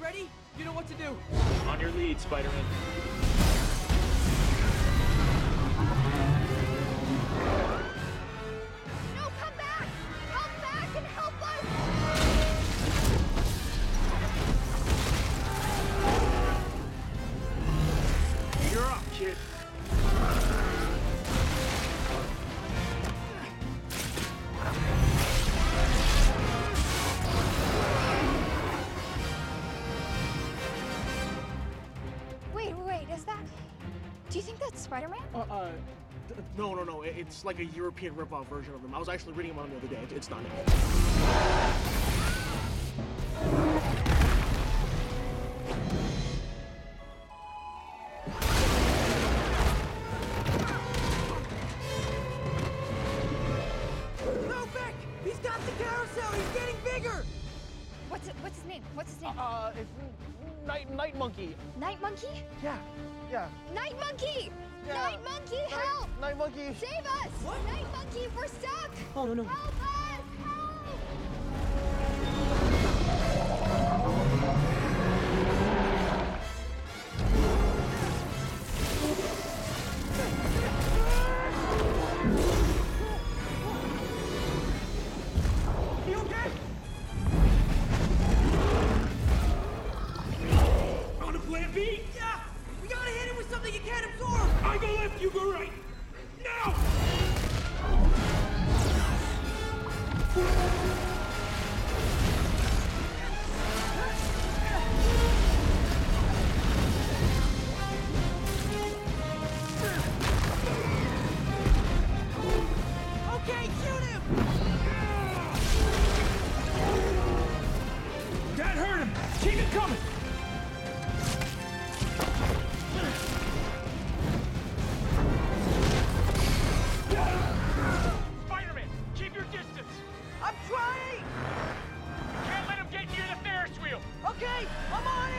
ready? You know what to do. On your lead, Spider-Man. Wait, wait, is that. Do you think that's Spider Man? Uh, uh, no, no, no. It's like a European rip-off version of them. I was actually reading about him the other day. It's- It's not him. His name? What's his name? Uh, it's Night Night Monkey. Night Monkey? Yeah, yeah. Night Monkey! Yeah. Night Monkey, help! Night Monkey. Save us! What? Night Monkey, we're stuck! Oh no no. Help us! I go left, you go right. Now! I'm trying! Can't let him get near the Ferris wheel. Okay, I'm on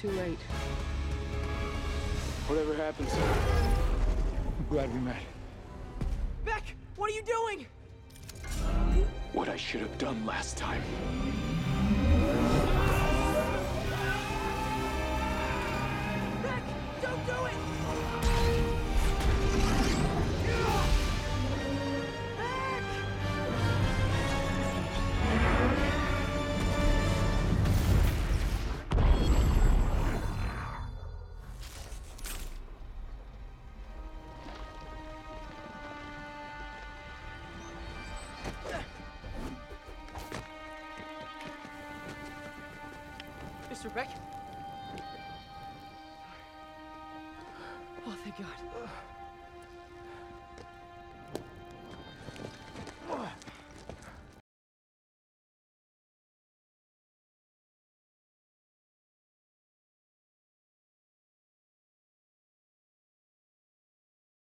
too late. Whatever happens, I'm glad we met. Beck, what are you doing? What I should have done last time. Mr. Beck? Oh, thank God.